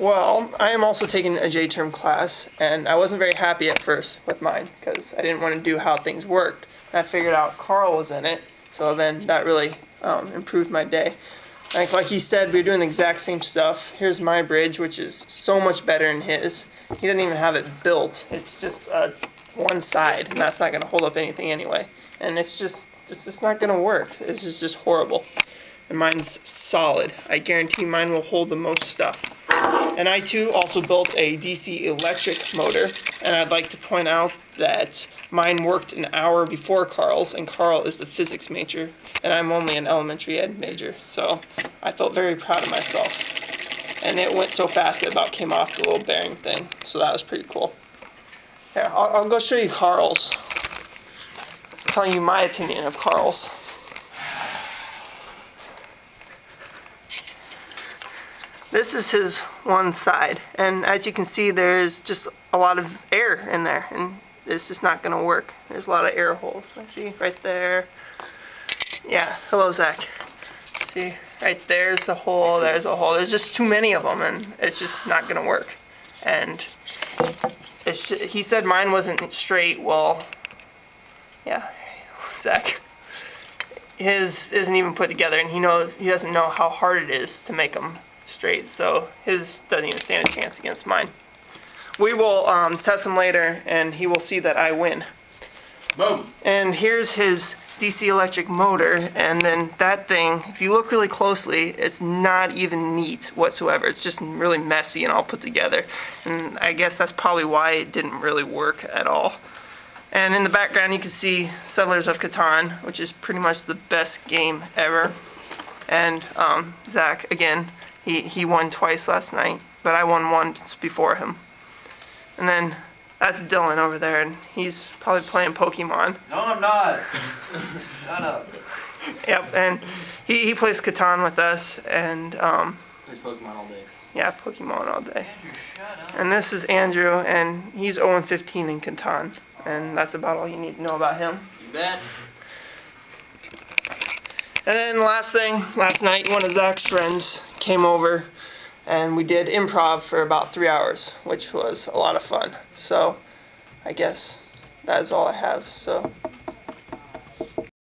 Well, I am also taking a J term class, and I wasn't very happy at first with mine because I didn't want to do how things worked. And I figured out Karl was in it, so then that really um, improved my day. Like, like he said, we are doing the exact same stuff. Here's my bridge, which is so much better than his. He didn't even have it built. It's just uh, one side, and that's not going to hold up anything anyway. And it's just, it's just not going to work. This is just horrible. And mine's solid. I guarantee mine will hold the most stuff. And I too also built a DC electric motor, and I'd like to point out that mine worked an hour before Karl's, and Karl is the physics major, and I'm only an elementary ed major, so I felt very proud of myself. And it went so fast it about came off the little bearing thing, so that was pretty cool. Here, I'll, I'll go show you Karl's. telling you my opinion of Karl's. This is his one side, and as you can see, there's just a lot of air in there, and it's just not going to work. There's a lot of air holes. I see right there. Yeah, hello, Zach. See, right there's a hole, there's a hole. There's just too many of them, and it's just not going to work. And he said mine wasn't straight. Well, yeah, Zach. His isn't even put together, and he knows he doesn't know how hard it is to make them straight, so his doesn't even stand a chance against mine. We will um, test him later, and he will see that I win. Boom. And here's his DC electric motor, and then that thing, if you look really closely, it's not even neat whatsoever. It's just really messy and all put together. And I guess that's probably why it didn't really work at all. And in the background, you can see Settlers of Catan, which is pretty much the best game ever. And um, Zach, again, he, he won twice last night, but I won once before him. And then that's Dylan over there, and he's probably playing Pokemon. No, I'm not. Shut up. Yep, and he, he plays Catan with us, and um, Plays Pokemon all day. yeah, Pokemon all day. Andrew, shut up. And this is Andrew, and he's 0 15 in Catan, and that's about all you need to know about him. You bet. And then last thing, last night, one of Zach's friends came over and we did improv for about three hours, which was a lot of fun. So I guess that is all I have. So